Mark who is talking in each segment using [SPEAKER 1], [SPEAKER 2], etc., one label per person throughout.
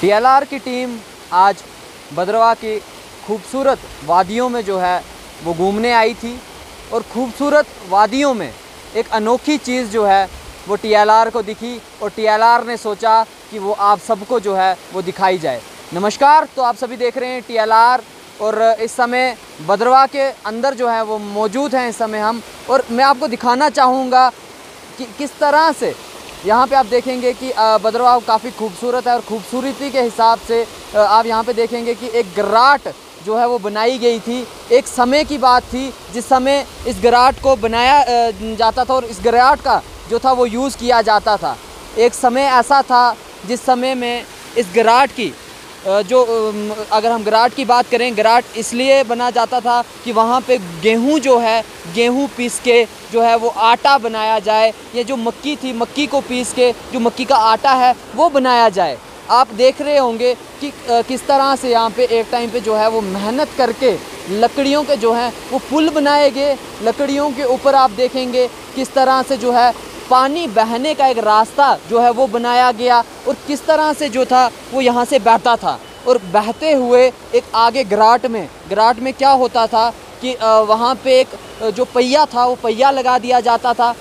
[SPEAKER 1] TLR की team आज भद्रवा की खूबसूरत वादियों में जो है, वो घूमने आई थी। और खूबसूरत वादियों में एक अनोखी चीज़ जो है, वो टीएलआर को दिखी और टीएलआर ने सोचा कि वो आप सबको जो है, वो दिखाई जाए। नमस्कार तो आप सभी देख रहे हैं टीएलआर और इस समय भद्रवा के अंदर जो है, वो मौजूद हैं इस समय हम। और मैं आपको दिखाना चाहूँगा कि किस तरह से यहाँ पे आप देखेंगे कि बदरवाव काफ़ी खूबसूरत है और खूबसूरती के हिसाब से आप यहाँ पे देखेंगे कि एक गराट जो है वो बनाई गई थी। एक समय की बात थी जिस समय इस गराट को बनाया जाता था और इस गराट का जो था वो यूज़ किया जाता था। एक समय ऐसा था जिस समय में इस गराट की जो अगर हम गराट की बात करें, गराट इसलिए बना जाता था कि वहाँ पे गेहूँ जो है, गेहूँ पीस के जो है वो आटा बनाया जाए। या जो मक्की थी, मक्की को पीस के जो मक्की का आटा है, वो बनाया जाए। आप देख रहे होंगे कि किस तरह से यहाँ पे एक टाइम पे जो है वो मेहनत करके लकड़ियों के जो हैं वो पुल बनाए गए। लकड़ियों के ऊपर आप देखेंगे किस तरह से जो है पानी बहने का एक रास्ता जो है वो बनाया गया और किस तरह से जो था वो यहाँ से बहता था। और बहते हुए एक आगे ग्राट में ग्राट में क्या होता था कि वहाँ पे एक जो पहिया था, वो पहिया लगा दिया जाता था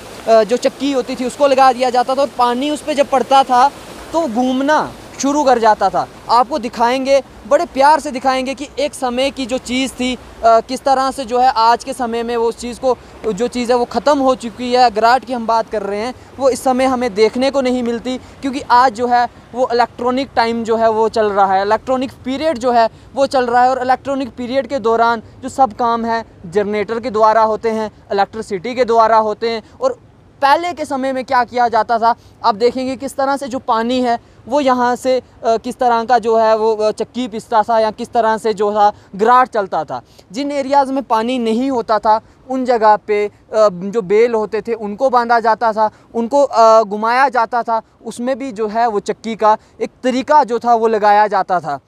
[SPEAKER 1] जो चक्की होती थी उसको लगा दिया जाता था और पानी उस पर जब पड़ता था तो घूमना शुरू कर जाता था। आपको दिखाएँगे बड़े प्यार से दिखाएँगे कि एक समय की जो चीज़ थी अ, किस तरह से जो है आज के समय में वो उस चीज़ को जो चीज़ है वो ख़त्म हो चुकी है गराट की हम बात कर रहे हैं वो इस समय हमें देखने को नहीं मिलती क्योंकि आज जो है वो इलेक्ट्रॉनिक टाइम जो है वो चल रहा है। इलेक्ट्रॉनिक पीरियड जो है वो चल रहा है और इलेक्ट्रॉनिक पीरियड के दौरान जो सब काम है जनरेटर के द्वारा होते हैं इलेक्ट्रिसिटी के द्वारा होते हैं और पहले के समय में क्या किया जाता था? आप देखेंगे किस तरह से जो पानी है, वो यहाँ से किस तरह का जो है वो चक्की पिसता था या किस तरह से जो था, ग्राट चलता था। जिन एरियाज़ में पानी नहीं होता था, उन जगह पे जो बेल होते थे, उनको बांधा जाता था, उनको घुमाया जाता था, उसमें भी जो है वो चक्की का एक तरीका जो था वो लगाया जाता था।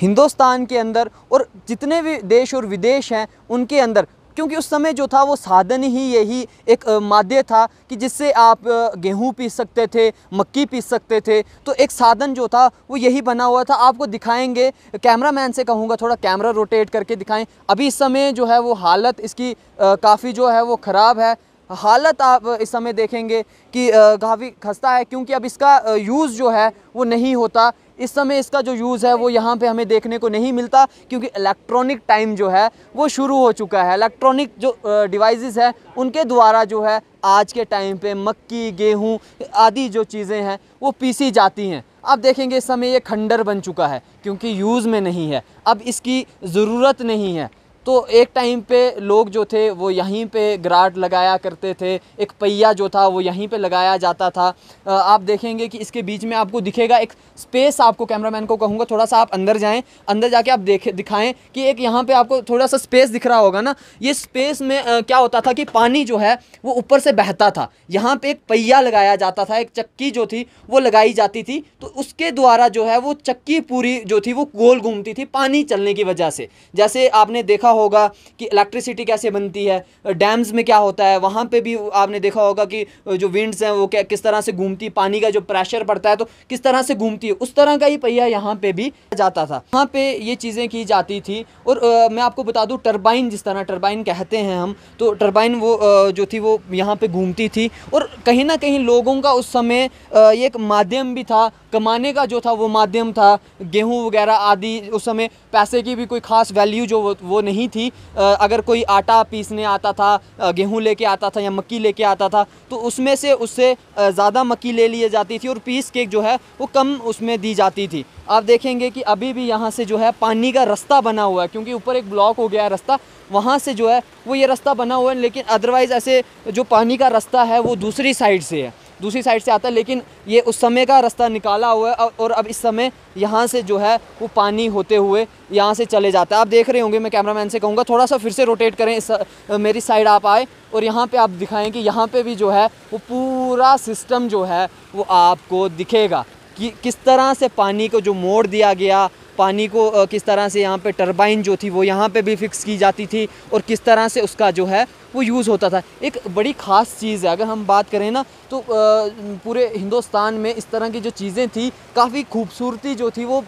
[SPEAKER 1] हिंदुस्तान के अंदर और जितने भी देश और विदेश हैं, उनके अंदर क्योंकि उस समय जो था वो साधन ही यही एक माध्य था कि जिससे आप गेहूँ पीस सकते थे, मक्की पीस सकते थे। तो एक साधन जो था वो यही बना हुआ था। आपको दिखाएँगे, कैमरामैन से कहूँगा थोड़ा कैमरा रोटेट करके दिखाएँ। अभी इस समय जो है वो हालत इसकी काफ़ी जो है वो ख़राब है। हालत आप इस समय देखेंगे कि काफ़ी खस्ता है क्योंकि अब इसका यूज़ जो है वो नहीं होता। इस समय इसका जो यूज़ है, वो यहाँ पे हमें देखने को नहीं मिलता, क्योंकि इलेक्ट्रॉनिक टाइम जो है, वो शुरू हो चुका है। इलेक्ट्रॉनिक जो डिवाइसेस हैं, उनके द्वारा जो है, आज के टाइम पे मक्की, गेहूँ आदि जो चीज़ें हैं, वो पीसी जाती हैं। अब देखेंगे इस समय ये खंडर बन चुका है, क्योंकि यूज़ में नहीं है। अब इसकी ज़रूरत नहीं है। तो एक टाइम पे लोग जो थे वो यहीं पे ग्राट लगाया करते थे। एक पहिया जो था वो यहीं पे लगाया जाता था। आप देखेंगे कि इसके बीच में आपको दिखेगा एक स्पेस आपको कैमरामैन को कहूँगा थोड़ा सा आप अंदर जाएँ। अंदर जाके आप देखे दिखाएँ कि एक यहाँ पे आपको थोड़ा सा स्पेस दिख रहा होगा ना। ये स्पेस में अ, क्या होता था कि पानी जो है वो ऊपर से बहता था। यहाँ पर एक पहिया लगाया जाता था एक चक्की जो थी वो लगाई जाती थी। तो उसके द्वारा जो है वो चक्की पूरी जो थी वो गोल घूमती थी पानी चलने की वजह से। जैसे आपने देखा होगा कि इलेक्ट्रिसिटी कैसे बनती है डैम्स में क्या होता है वहाँ पे भी आपने देखा होगा कि जो विंड्स हैं वो किस तरह से घूमती पानी का जो प्रेशर पड़ता है तो किस तरह से घूमती है उस तरह का ही पहिया यहाँ पे भी जाता था। वहाँ पे ये चीज़ें की जाती थी और मैं आपको बता दूँ टर्बाइन जिस तरह टर्बाइन कहते हैं हम तो टर्बाइन वो जो थी वो यहाँ पर घूमती थी और कहीं ना कहीं लोगों का उस समय एक माध्यम भी था कमाने का जो था वो माध्यम था गेहूँ वगैरह आदि उस समय पैसे की भी कोई ख़ास वैल्यू जो वो, वो नहीं थी। अगर कोई आटा पीसने आता था गेहूँ लेके आता था या मक्की लेके आता था तो उसमें से उससे ज़्यादा मक्की ले लिए जाती थी और पीस के जो है वो कम उसमें दी जाती थी। आप देखेंगे कि अभी भी यहाँ से जो है पानी का रास्ता बना हुआ है, क्योंकि ऊपर एक ब्लॉक हो गया है रास्ता, वहाँ से जो है वो ये रास्ता बना हुआ है, लेकिन अदरवाइज़ ऐसे जो पानी का रास्ता है वो दूसरी साइड से है। दूसरी साइड से आता है, लेकिन ये उस समय का रास्ता निकाला हुआ है, और- अब इस समय यहाँ से जो है, वो पानी होते हुए यहाँ से चले जाता है। आप देख रहे होंगे, मैं कैमरामैन से कहूँगा, थोड़ा सा फिर से रोटेट करें इस मेरी साइड आप आए, और यहाँ पे आप दिखाएँ कि यहाँ पे भी जो है, वो पूरा सिस्टम जो है, वो आपको दिखेगा कि किस तरह से पानी को जो मोड़ दिया गया पानी को किस तरह से यहाँ पे टरबाइन जो थी वो यहाँ पे भी फिक्स की जाती थी और किस तरह से उसका जो है वो यूज़ होता था। एक बड़ी ख़ास चीज़ है, अगर हम बात करें ना तो पूरे हिंदुस्तान में इस तरह की जो चीज़ें थी, काफ़ी खूबसूरती जो थी वो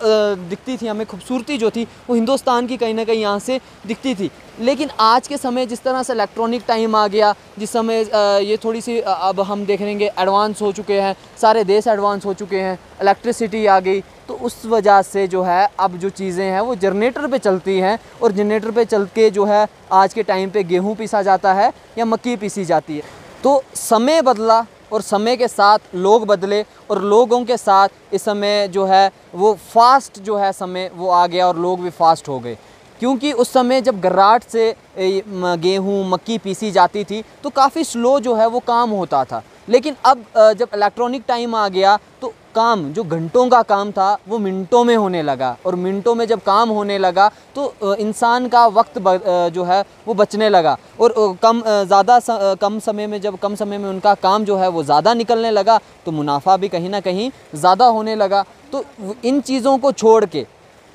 [SPEAKER 1] दिखती थी हमें, खूबसूरती जो थी वो हिंदुस्तान की कहीं ना कहीं यहाँ से दिखती थी। लेकिन आज के समय जिस तरह से इलेक्ट्रॉनिक टाइम आ गया, जिस समय ये थोड़ी सी अब हम देख लेंगे एडवांस हो चुके हैं, सारे देश एडवांस हो चुके हैं इलेक्ट्रिसिटी आ गई तो उस वजह से जो है, अब जो चीज़ें हैं, वो जनरेटर पे चलती हैं और जनरेटर पे चल के जो है, आज के टाइम पे गेहूँ पीसा जाता है या मक्की पीसी जाती है। तो समय बदला और समय के साथ लोग बदले और लोगों के साथ इस समय जो है, वो फास्ट जो है समय वो आ गया और लोग भी फास्ट हो गए। क्योंकि उस समय जब गर्राट से गेहूँ, मक्की पीसी जाती थी तो काफ़ी स्लो जो है, वो काम होता था। लेकिन अब जब इलेक्ट्रॉनिक टाइम आ गया तो काम, जो घंटों का काम था, वो मिनटों में होने लगा। और मिनटों में जब काम होने लगा तो इंसान का वक्त जो है, वो बचने लगा। और कम ज़्यादा कम समय में, जब कम समय में उनका काम जो है, वो ज़्यादा निकलने लगा तो मुनाफा भी कहीं ना कहीं ज़्यादा होने लगा। तो इन चीज़ों को छोड़ के,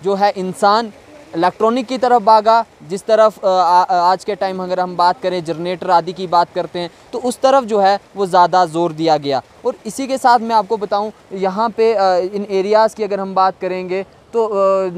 [SPEAKER 1] जो है, इंसान इलेक्ट्रॉनिक की तरफ़ भागा जिस तरफ़ आ, आ- आज के टाइम अगर हम बात करें जनरेटर आदि की बात करते हैं तो उस तरफ़ जो है वो ज़्यादा ज़ोर दिया गया। और इसी के साथ मैं आपको बताऊँ यहाँ पे इन एरियाज़ की अगर हम बात करेंगे तो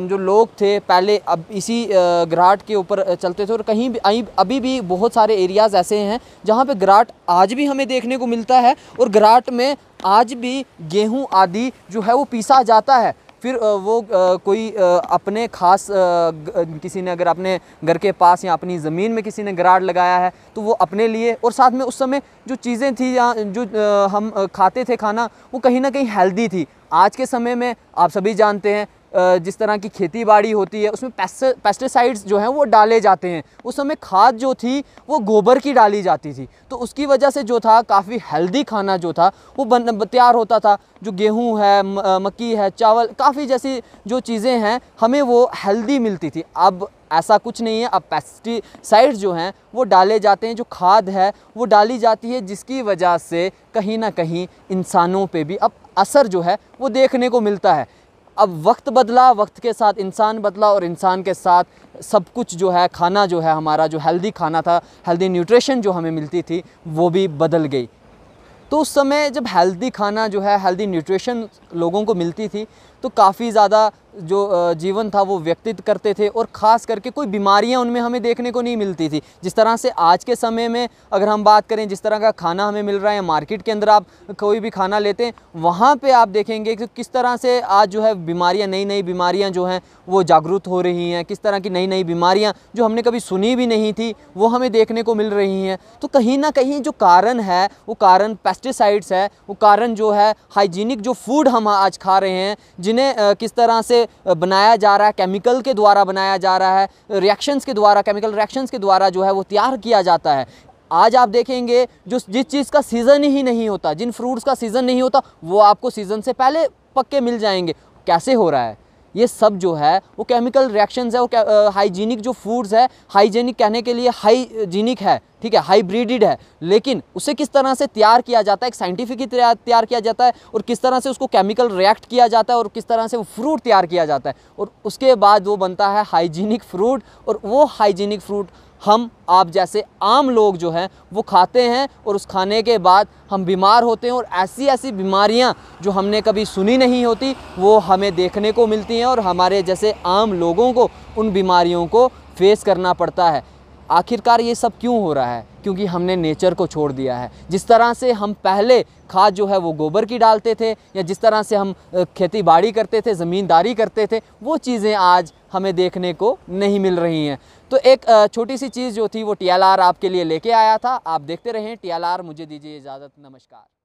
[SPEAKER 1] जो लोग थे पहले अब इसी घराट के ऊपर चलते थे और कहीं भी अभी भी बहुत सारे एरियाज़ ऐसे हैं जहाँ पे घराट आज भी हमें देखने को मिलता है और घराट में आज भी गेहूँ आदि जो है वो पीसा जाता है। फिर वो कोई अपने ख़ास किसी ने अगर अपने घर के पास या अपनी ज़मीन में किसी ने गराड लगाया है तो वो अपने लिए और साथ में उस समय जो चीज़ें थी या जो हम खाते थे खाना, वो कहीं ना कहीं हेल्दी थी। आज के समय में आप सभी जानते हैं जिस तरह की खेती बाड़ी होती है, उसमें पेस्टिसाइड्स जो हैं वो डाले जाते हैं। उस समय खाद जो थी, वो गोबर की डाली जाती थी। तो उसकी वजह से जो था, काफ़ी हेल्दी खाना जो था, वो बन तैयार होता था। जो गेहूँ है मक्की है, चावल, काफ़ी जैसी जो चीज़ें हैं, हमें वो हेल्दी मिलती थी। अब ऐसा कुछ नहीं है। अब पेस्टिसाइड्स जो हैं, वो डाले जाते हैं। जो खाद है, वो डाली जाती है, जिसकी वजह से कहीं ना कहीं इंसानों पे भी अब असर जो है, वो देखने को मिलता है। अब वक्त बदला, वक्त के साथ इंसान बदला और इंसान के साथ सब कुछ जो है, खाना जो है हमारा, जो हेल्दी खाना था हेल्दी न्यूट्रिशन जो हमें मिलती थी, वो भी बदल गई। तो उस समय जब हेल्दी खाना जो है हेल्दी न्यूट्रिशन लोगों को मिलती थी तो काफ़ी ज़्यादा जो जीवन था वो व्यतीत करते थे और ख़ास करके कोई बीमारियाँ उनमें हमें देखने को नहीं मिलती थी। जिस तरह से आज के समय में अगर हम बात करें, जिस तरह का खाना हमें मिल रहा है मार्केट के अंदर आप कोई भी खाना लेते हैं, वहाँ पे आप देखेंगे कि किस तरह से आज जो है बीमारियाँ नई नई बीमारियाँ जो हैं, वो जागरूक हो रही हैं। किस तरह की नई नई बीमारियाँ जो हमने कभी सुनी भी नहीं थी, वो हमें देखने को मिल रही हैं। तो कहीं ना कहीं जो कारण है, वो कारण पेस्टिसाइड्स है, वो कारण जो है हाइजीनिक जो फ़ूड हम आज खा रहे हैं, जिन्हें किस तरह से बनाया जा रहा है केमिकल के द्वारा बनाया जा रहा है रिएक्शंस के द्वारा केमिकल रिएक्शंस के द्वारा जो है वो तैयार किया जाता है। आज आप देखेंगे, जो जिस चीज़ का सीज़न ही नहीं होता, जिन फ्रूट्स का सीज़न नहीं होता, वो आपको सीज़न से पहले पक्के मिल जाएँगे। कैसे हो रहा है? ये सब जो है, वो केमिकल रिएक्शंस है, वो हाइजीनिक जो फूड्स है हाइजीनिक कहने के लिए हाइजीनिक है, ठीक है हाइब्रिडिड है। लेकिन उसे किस तरह से तैयार किया जाता है, एक साइंटिफिक तैयार तैयार किया जाता है और किस तरह से उसको केमिकल रिएक्ट किया जाता है और किस तरह से वो फ्रूट तैयार किया जाता है। और उसके बाद वो बनता है हाइजीनिक फ्रूट और वो हाइजीनिक फ्रूट हम, आप जैसे आम लोग जो हैं, वो खाते हैं और उस खाने के बाद हम बीमार होते हैं और ऐसी ऐसी बीमारियाँ जो हमने कभी सुनी नहीं होती, वो हमें देखने को मिलती हैं और हमारे जैसे आम लोगों को उन बीमारियों को फेस करना पड़ता है। आखिरकार ये सब क्यों हो रहा है? क्योंकि हमने नेचर को छोड़ दिया है। जिस तरह से हम पहले खाद जो है वो गोबर की डालते थे, या जिस तरह से हम खेती बाड़ी करते थे, ज़मींदारी करते थे, वो चीज़ें आज हमें देखने को नहीं मिल रही हैं। तो एक छोटी सी चीज़ जो थी वो टीएलआर आपके लिए लेके आया था। आप देखते रहें टी मुझे दीजिए इजाज़त। नमस्कार।